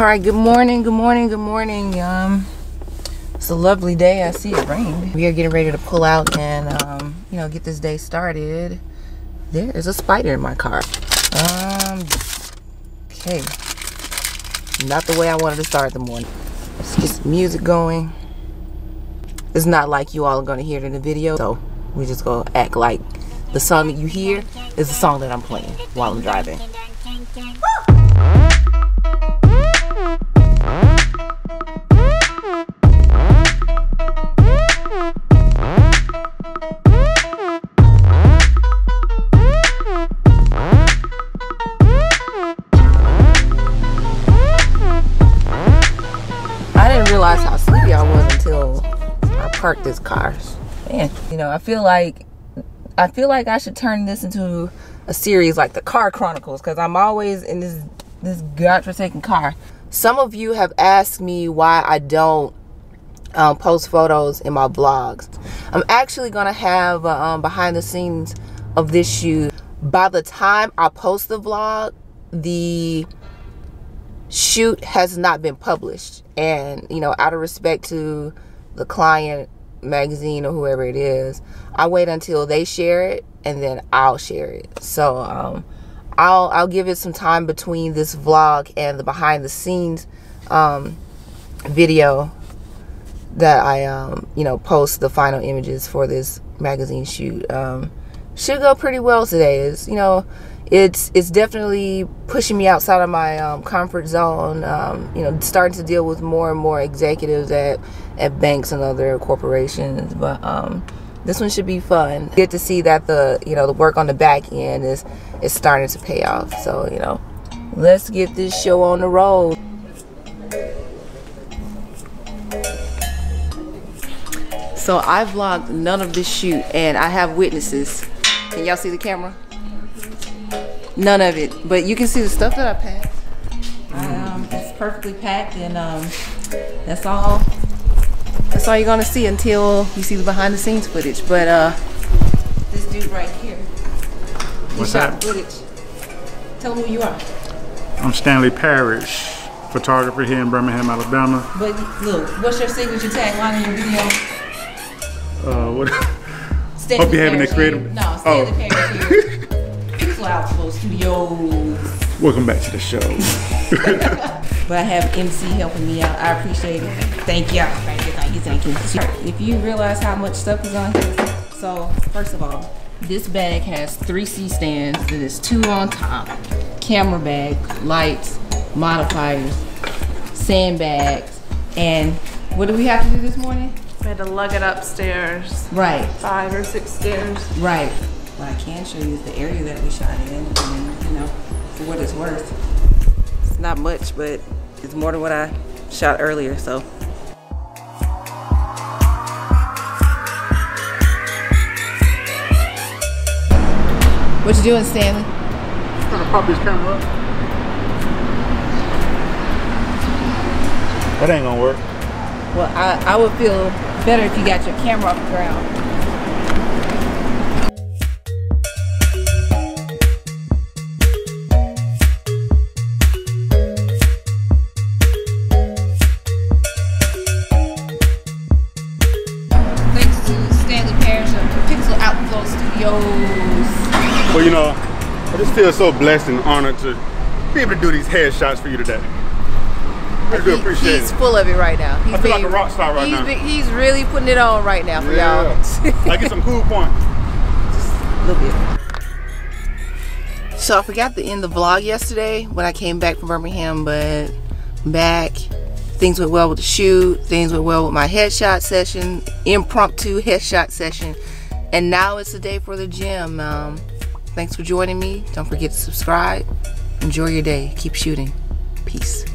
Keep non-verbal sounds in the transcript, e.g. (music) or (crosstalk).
All right, good morning, good morning, good morning. Um, it's a lovely day. I see it rained. We are getting ready to pull out and, um, you know, get this day started. There is a spider in my car. Um, okay. Not the way I wanted to start the morning. Let's get some music going. It's not like you all are going to hear it in the video, so we just go act like the song that you hear is the song that I'm playing while I'm driving. Realize how sleepy I was until I parked this car. Man, you know, I feel like I feel like I should turn this into a series like the Car Chronicles because I'm always in this this godforsaken car. Some of you have asked me why I don't um, post photos in my vlogs. I'm actually gonna have uh, um, behind the scenes of this shoot. By the time I post the vlog, the shoot has not been published and you know out of respect to the client magazine or whoever it is i wait until they share it and then i'll share it so um, i'll i'll give it some time between this vlog and the behind the scenes um, video that i um, you know post the final images for this magazine shoot um, should go pretty well today is you know it's it's definitely pushing me outside of my um, comfort zone. Um, you know, starting to deal with more and more executives at at banks and other corporations. But um, this one should be fun. Get to see that the you know the work on the back end is is starting to pay off. So you know, let's get this show on the road. So I vlogged none of this shoot, and I have witnesses. Can y'all see the camera? None of it. But you can see the stuff that I packed. Um, it's perfectly packed and um, that's all all you're gonna see until you see the behind the scenes footage. But uh, this dude right here. What's that? Footage. Tell them who you are. I'm Stanley Parrish, photographer here in Birmingham, Alabama. But look, what's your signature tagline in your video? Uh, what? (laughs) Stanley Hope you're having a creative. No, Stanley oh. Parrish here. (laughs) Studios. Welcome back to the show. (laughs) but I have MC helping me out. I appreciate it. Thank you. Thank you, thank you. If you realize how much stuff is on here, so first of all, this bag has three C stands. It is two on top, camera bag, lights, modifiers, sandbags, and what do we have to do this morning? We had to lug it upstairs. Right. Five or six stairs. Right. What I can show you is the area that we shot in, and you know, for what it's worth. It's not much, but it's more than what I shot earlier, so. What you doing, Stanley? Trying to pop this camera up. That ain't gonna work. Well, I, I would feel better if you got your camera off the ground. Well, you know, I just feel so blessed and honored to be able to do these headshots for you today. I do appreciate he's it. full of it right now. He's I feel being, like a rock star right he's now. He's really putting it on right now for y'all. (laughs) I get some cool points. Just a little bit. So I forgot to end the vlog yesterday when I came back from Birmingham, but I'm back. Things went well with the shoot. Things went well with my headshot session, impromptu headshot session. And now it's the day for the gym. Um, Thanks for joining me. Don't forget to subscribe. Enjoy your day. Keep shooting. Peace.